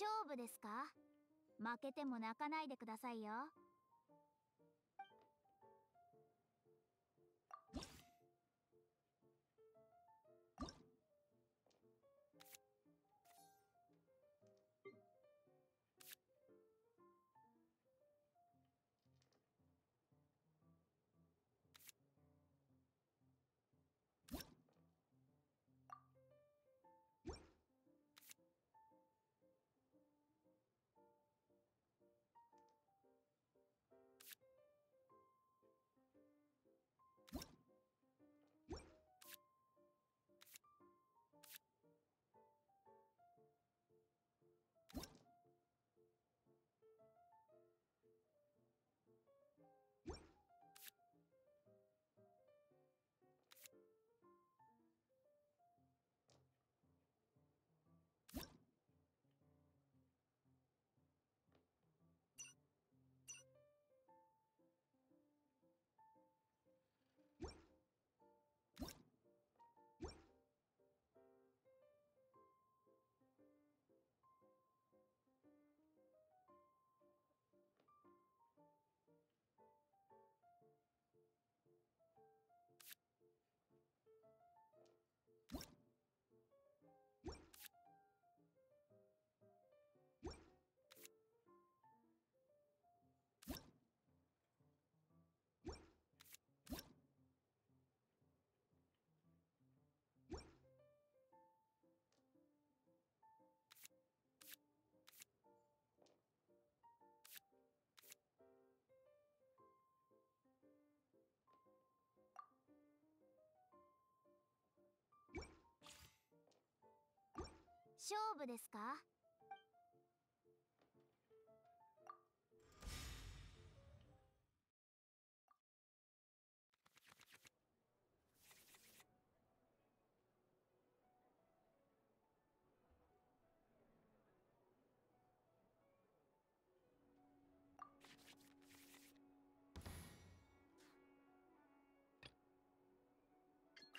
勝負ですか？負けても泣かないでくださいよ。勝負ですか？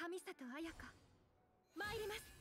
上里彩香参ります。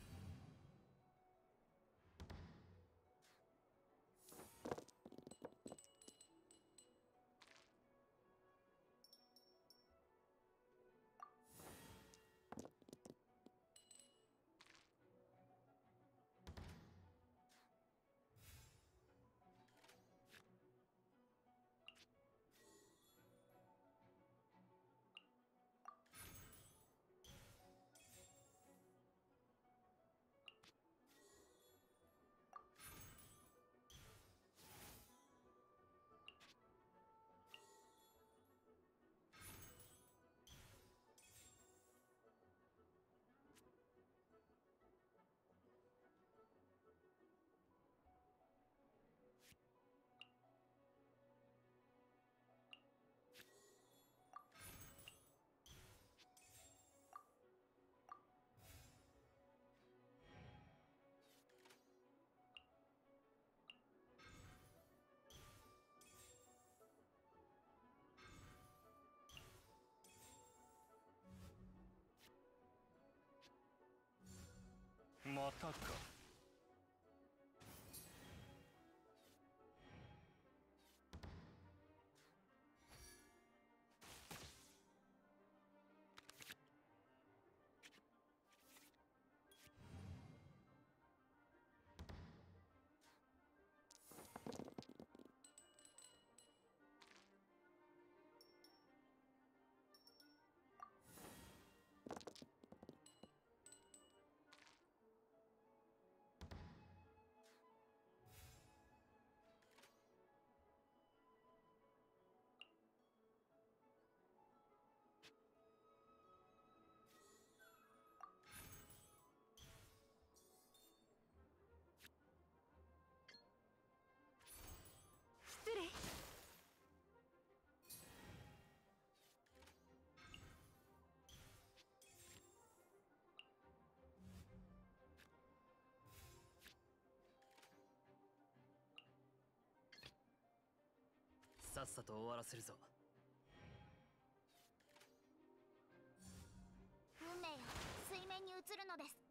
またか。さっさと終わらせるぞ。運命よ水面に映るのです。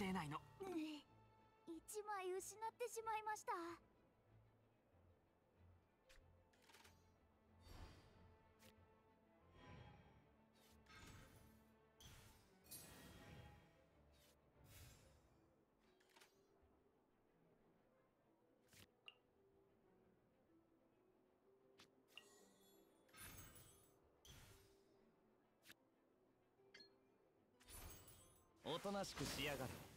想定内の。一枚失ってしまいました。おとなしくしやがる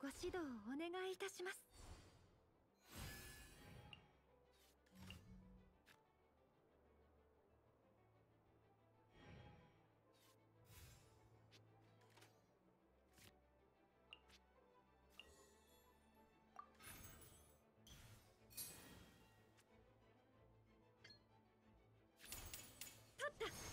ご指導をお願いいたします。お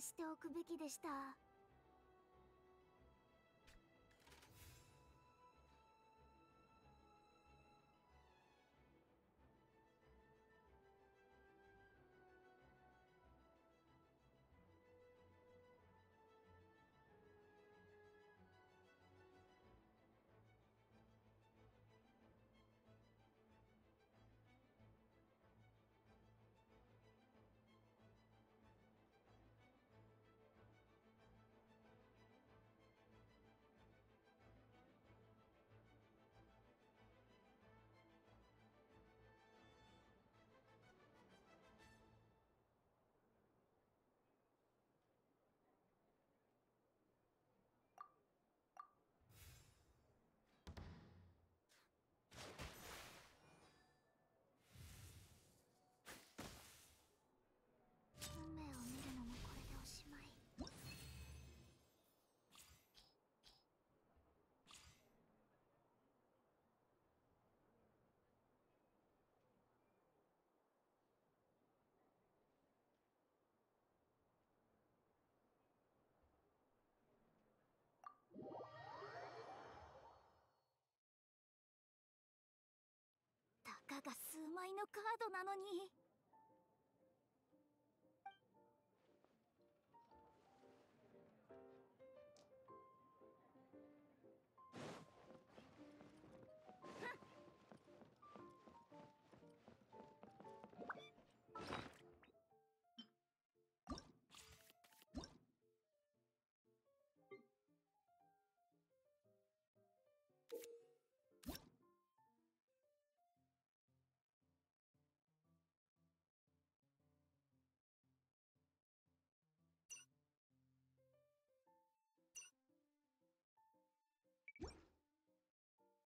しておくべきでした。かが数枚のカードなのに。